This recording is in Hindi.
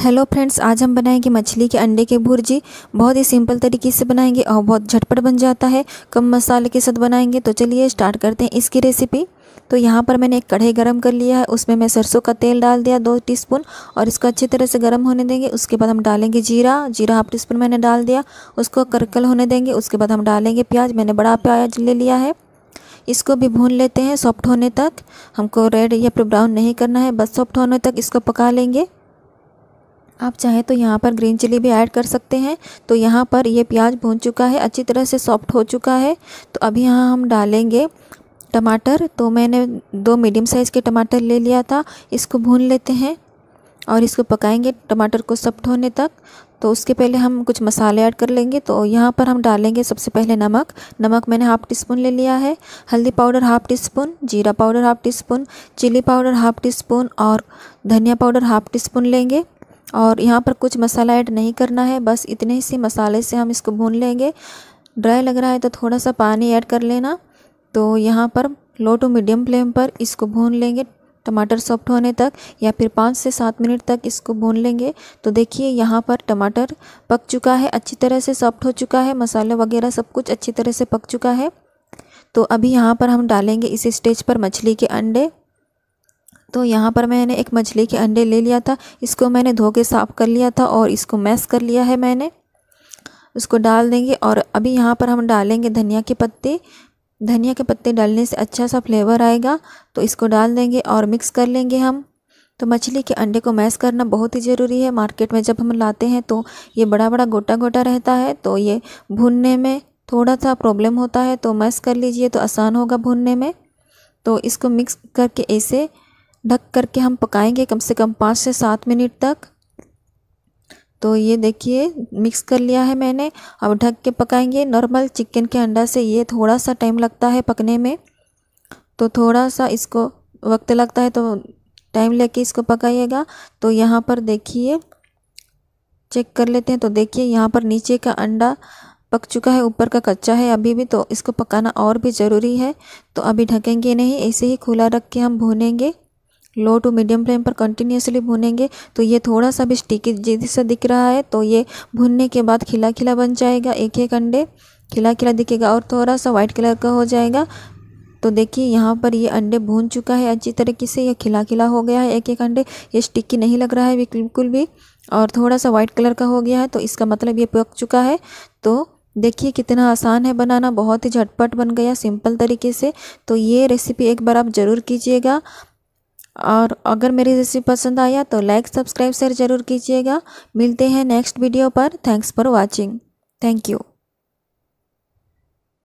हेलो फ्रेंड्स आज हम बनाएँगे मछली के अंडे के भुर्जी। बहुत ही सिंपल तरीके से बनाएँगे और बहुत झटपट बन जाता है। कम मसाले के साथ बनाएँगे। तो चलिए स्टार्ट करते हैं इसकी रेसिपी तो यहाँ पर मैंने एक कढ़ाई गरम कर लिया है। उसमें मैं सरसों का तेल डाल दिया दो टीस्पून और इसको अच्छी तरह से गर्म होने देंगे। उसके बाद हम डालेंगे जीरा। जीरा हाफ़ टी स्पून मैंने डाल दिया। उसको करकल होने देंगे। उसके बाद हम डालेंगे प्याज। मैंने बड़ा प्याज ले लिया है। इसको भी भून लेते हैं सॉफ्ट होने तक। हमको रेड या फिर ब्राउन नहीं करना है। बस सॉफ्ट होने तक इसको पका लेंगे। आप चाहें तो यहाँ पर ग्रीन चिली भी ऐड कर सकते हैं। तो यहाँ पर ये प्याज भून चुका है, अच्छी तरह से सॉफ्ट हो चुका है। तो अभी यहाँ हम डालेंगे टमाटर। तो मैंने दो मीडियम साइज़ के टमाटर ले लिया था, इसको भून लेते हैं और इसको पकाएँगे टमाटर को सॉफ्ट होने तक। तो उसके पहले हम कुछ मसाले ऐड कर लेंगे। तो यहाँ पर हम डालेंगे सबसे पहले नमक। नमक मैंने हाफ़ टी स्पून ले लिया है। हल्दी पाउडर हाफ़ टी स्पून जीरा powder half teaspoon chilli powder half teaspoon और धनिया पाउडर हाफ़ टी स्पून लेंगे। और यहाँ पर कुछ मसाला ऐड नहीं करना है, बस इतने ही सी मसाले से हम इसको भून लेंगे। ड्राई लग रहा है तो थोड़ा सा पानी ऐड कर लेना। तो यहाँ पर लो टू मीडियम फ्लेम पर इसको भून लेंगे। टमाटर सॉफ्ट होने तक या फिर पाँच से सात मिनट तक इसको भून लेंगे। तो देखिए यहाँ पर टमाटर पक चुका है, अच्छी तरह से सॉफ्ट हो चुका है, मसाले वगैरह सब कुछ अच्छी तरह से पक चुका है। तो अभी यहाँ पर हम डालेंगे इस स्टेज पर मछली के अंडे। तो यहाँ पर मैंने एक मछली के अंडे ले लिया था। इसको मैंने धो के साफ़ कर लिया था और इसको मैश कर लिया है मैंने। उसको डाल देंगे और अभी यहाँ पर हम डालेंगे धनिया के पत्ते। धनिया के पत्ते डालने से अच्छा सा फ्लेवर आएगा। तो इसको डाल देंगे और मिक्स कर लेंगे हम। तो मछली के अंडे को मैश करना बहुत ही ज़रूरी है। मार्केट में जब हम लाते हैं तो ये बड़ा बड़ा गोटा गोटा रहता है। तो ये भूनने में थोड़ा सा प्रॉब्लम होता है। तो मैश कर लीजिए तो आसान होगा भूनने में। तो इसको मिक्स करके ऐसे ढक करके हम पकाएँगे कम से कम पाँच से सात मिनट तक। तो ये देखिए मिक्स कर लिया है मैंने। अब ढक के पकाएँगे। नॉर्मल चिकन के अंडा से ये थोड़ा सा टाइम लगता है पकने में। तो थोड़ा सा इसको, वक्त लगता है तो टाइम लेके इसको पकाइएगा। तो यहाँ पर देखिए चेक कर लेते हैं। तो देखिए, यहाँ पर नीचे का अंडा पक चुका है, ऊपर का कच्चा है अभी भी तो इसको पकाना और भी ज़रूरी है। तो अभी ढकेंगे नहीं, ऐसे ही खुला रख के हम भूनेंगे। लो टू मीडियम फ्लेम पर कंटिन्यूसली भुनेंगे तो ये थोड़ा सा भी स्टिकी जैसा दिख रहा है तो ये भुनने के बाद खिला खिला बन जाएगा एक एक अंडे। खिला खिला दिखेगा और थोड़ा सा वाइट कलर का हो जाएगा। तो देखिए, यहाँ पर ये अंडे भून चुका है, अच्छी तरीके से ये खिला खिला हो गया है एक एक अंडे। ये स्टिकी नहीं लग रहा है बिल्कुल भी, और थोड़ा सा वाइट कलर का हो गया है तो इसका मतलब ये पक चुका है। तो देखिए, कितना आसान है बनाना, बहुत ही झटपट बन गया सिंपल तरीके से। तो ये रेसिपी एक बार आप ज़रूर कीजिएगा। और अगर मेरी रेसिपी पसंद आया तो लाइक सब्सक्राइब शेयर ज़रूर कीजिएगा। मिलते हैं नेक्स्ट वीडियो पर। Thanks for watching thank you